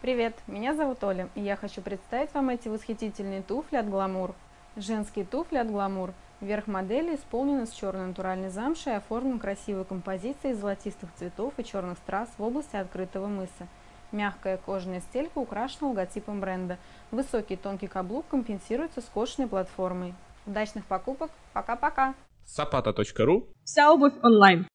Привет, меня зовут Оля, и я хочу представить вам эти восхитительные туфли от Glamour. Женские туфли от Glamour. Верх модели исполнен из черной натуральной замши и оформлен красивой композицией из золотистых цветов и черных страз в области открытого мыса. Мягкая кожаная стелька украшена логотипом бренда. Высокий тонкий каблук компенсируется скошенной платформой. Удачных покупок! Пока-пока! Сапата.ру Вся обувь онлайн.